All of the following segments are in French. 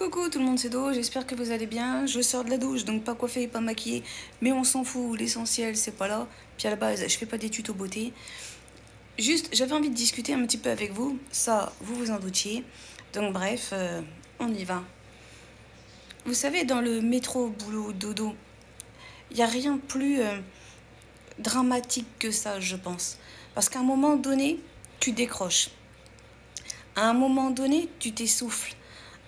Coucou tout le monde, c'est Do, j'espère que vous allez bien. Je sors de la douche, donc pas coiffée, pas maquillée, mais on s'en fout, l'essentiel c'est pas là. Puis à la base, je fais pas des tutos beauté. Juste, j'avais envie de discuter un petit peu avec vous, ça, vous vous en doutiez. Donc bref, euh, on y va. Vous savez, dans le métro, boulot, dodo, il n'y a rien plus euh, dramatique que ça, je pense. Parce qu'à un moment donné, tu décroches. À un moment donné, tu t'essouffles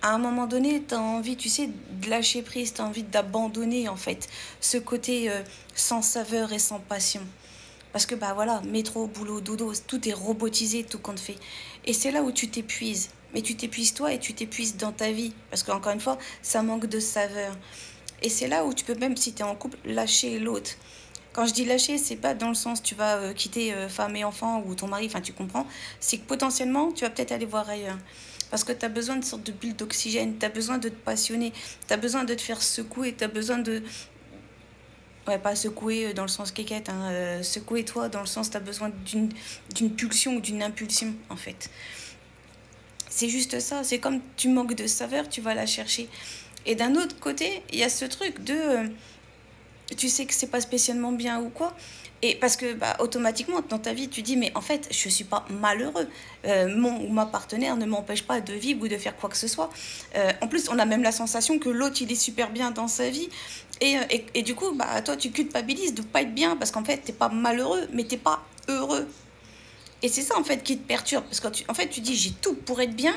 à un moment donné, tu as envie, tu sais, de lâcher prise, tu as envie d'abandonner, en fait, ce côté euh, sans saveur et sans passion. Parce que, bah voilà, métro, boulot, dodo, tout est robotisé, tout compte fait. Et c'est là où tu t'épuises. Mais tu t'épuises toi et tu t'épuises dans ta vie. Parce qu'encore une fois, ça manque de saveur. Et c'est là où tu peux, même si tu es en couple, lâcher l'autre. Quand je dis lâcher, c'est pas dans le sens tu vas euh, quitter euh, femme et enfant ou ton mari, enfin tu comprends. C'est que potentiellement, tu vas peut-être aller voir ailleurs. Parce que tu as besoin de sorte de bulle d'oxygène, tu as besoin de te passionner, tu as besoin de te faire secouer, tu as besoin de... Ouais, pas secouer euh, dans le sens quéquette, hein, euh, secouer toi dans le sens tu as besoin d'une pulsion ou d'une impulsion en fait. C'est juste ça, c'est comme tu manques de saveur, tu vas la chercher. Et d'un autre côté, il y a ce truc de... Euh, tu sais que c'est pas spécialement bien ou quoi, et parce que bah, automatiquement, dans ta vie, tu dis, mais en fait, je ne suis pas malheureux. Euh, mon ou ma partenaire ne m'empêche pas de vivre ou de faire quoi que ce soit. Euh, en plus, on a même la sensation que l'autre, il est super bien dans sa vie. Et, euh, et, du coup, bah, toi, tu culpabilises de pas être bien parce qu'en fait, tu n'es pas malheureux, mais tu n'es pas heureux. Et c'est ça, en fait, qui te perturbe. Parce qu'en en fait, tu dis, j'ai tout pour être bien,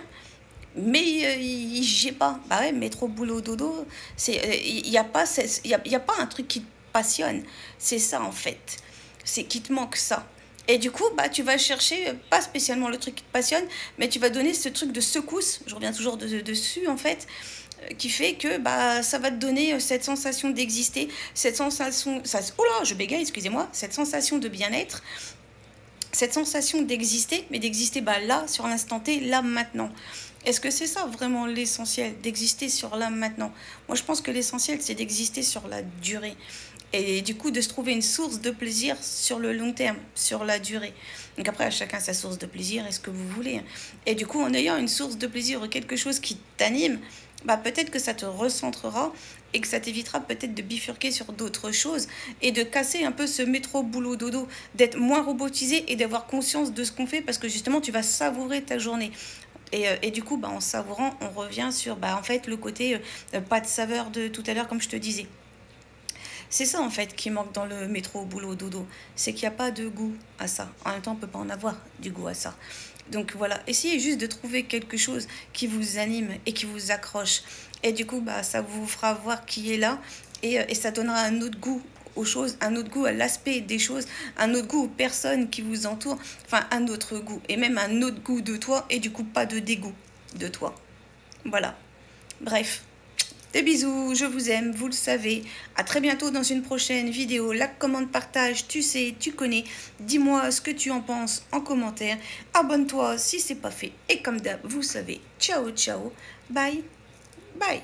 mais euh, j'ai pas. Bah ouais, métro, boulot, dodo, il n'y a, pas, y y a pas un truc qui te passionne. C'est ça, en fait c'est qu'il te manque ça. Et du coup, bah, tu vas chercher, pas spécialement le truc qui te passionne, mais tu vas donner ce truc de secousse, je reviens toujours dessus en fait, euh, qui fait que bah, ça va te donner euh, cette sensation d'exister, cette sensation, ça, oh là, je bégaye, excusez-moi, cette sensation de bien-être, cette sensation d'exister, mais d'exister bah, là, sur l'instant T, là, maintenant. Est-ce que c'est ça vraiment l'essentiel, d'exister sur là, maintenant? Moi, je pense que l'essentiel, c'est d'exister sur la durée et du coup de se trouver une source de plaisir sur le long terme, sur la durée. Donc après, à chacun sa source de plaisir et ce que vous voulez. Et du coup, en ayant une source de plaisir ou quelque chose qui t'anime, bah peut-être que ça te recentrera et que ça t'évitera peut-être de bifurquer sur d'autres choses et de casser un peu ce métro boulot dodo, d'être moins robotisé et d'avoir conscience de ce qu'on fait parce que justement tu vas savourer ta journée. Et, euh, et, du coup, bah, en savourant, on revient sur bah, en fait, le côté euh, pas de saveur de tout à l'heure, comme je te disais. C'est ça en fait qui manque dans le métro, boulot, dodo. C'est qu'il n'y a pas de goût à ça. En même temps, on ne peut pas en avoir du goût à ça. Donc voilà, essayez juste de trouver quelque chose qui vous anime et qui vous accroche. Et du coup, bah, ça vous fera voir qui est là et, euh, et ça donnera un autre goût aux choses, un autre goût à l'aspect des choses, un autre goût aux personnes qui vous entourent, enfin un autre goût et même un autre goût de toi et du coup pas de dégoût de toi. Voilà. Bref, des bisous, je vous aime, vous le savez. À très bientôt dans une prochaine vidéo. La commande, partage, tu sais, tu connais. Dis-moi ce que tu en penses en commentaire. Abonne-toi si c'est pas fait. Et comme d'hab, vous savez. Ciao, ciao. Bye. Bye.